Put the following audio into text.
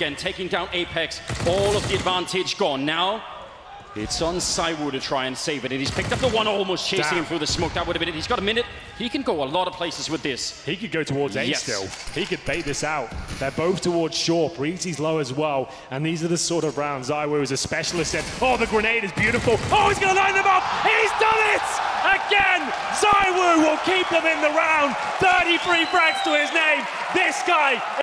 again, taking down Apex. All of the advantage gone. Now, it's on ZywOo to try and save it. And he's picked up the one almost chasing Damn. him through the smoke. That would have been it. He's got a minute. He can go a lot of places with this. He could go towards A Yes. still. He could bait this out. They're both towards short. Brehze's low as well. And these are the sort of rounds ZywOo is a specialist in. Oh, the grenade is beautiful. Oh, he's going to line them up. He's done it! Again, ZywOo will keep them in the round. 33 frags to his name. This guy